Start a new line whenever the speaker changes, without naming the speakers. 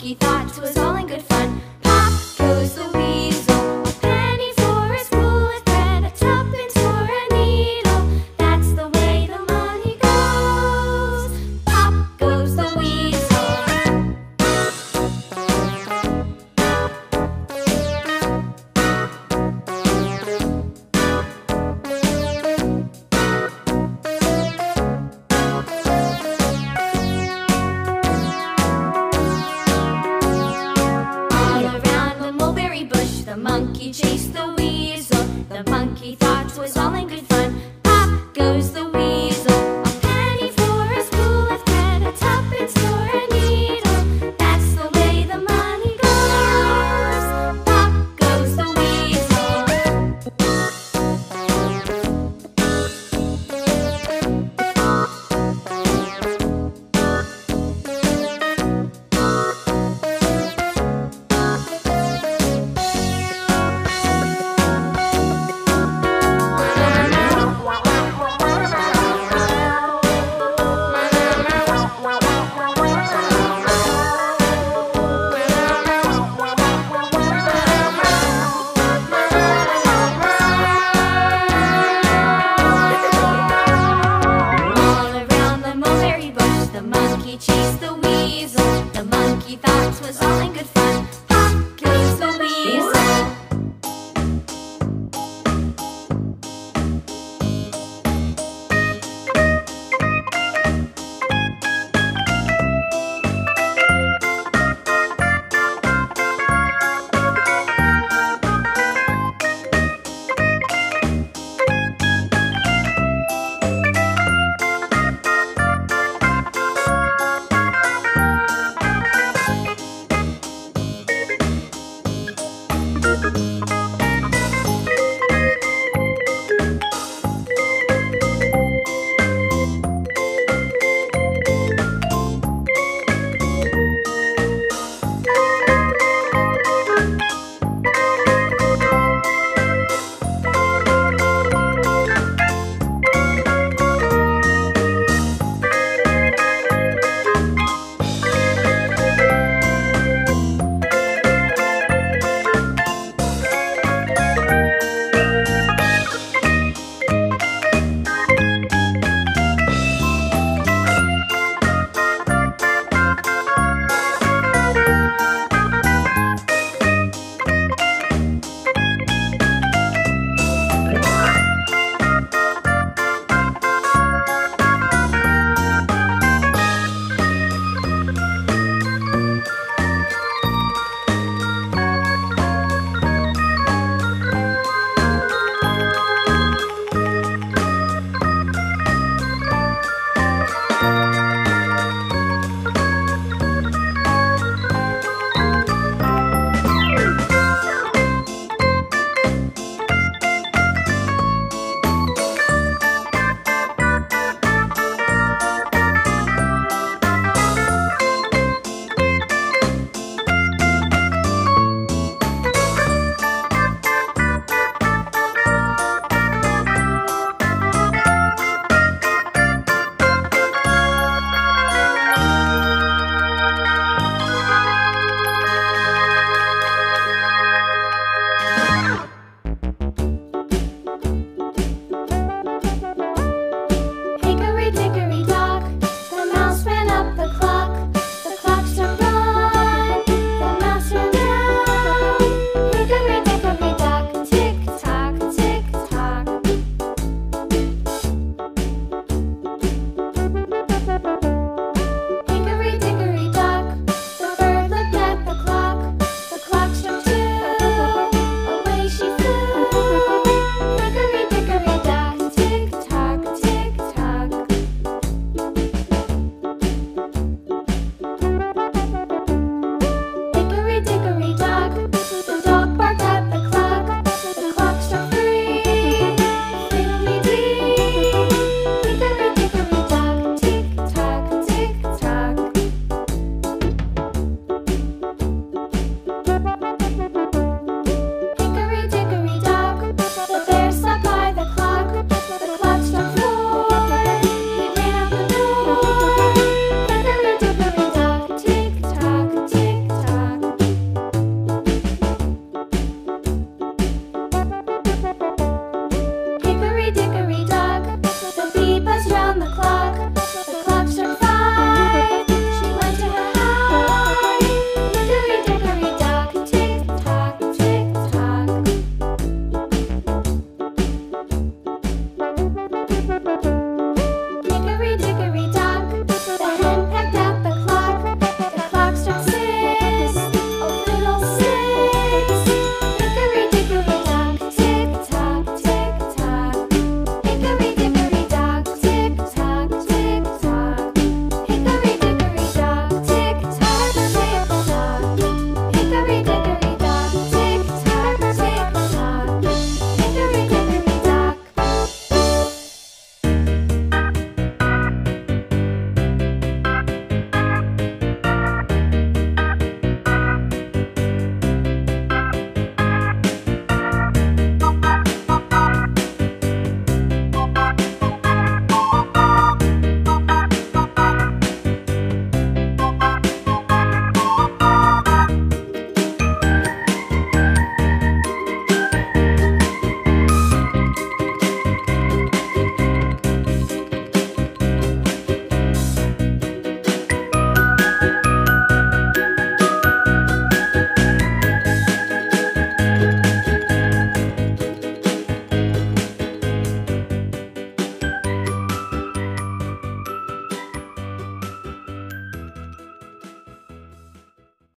funky thoughts was all in good fun. Pop goes the weasel. weasel. The monkey thought it was all in good fun. Pop goes the weasel.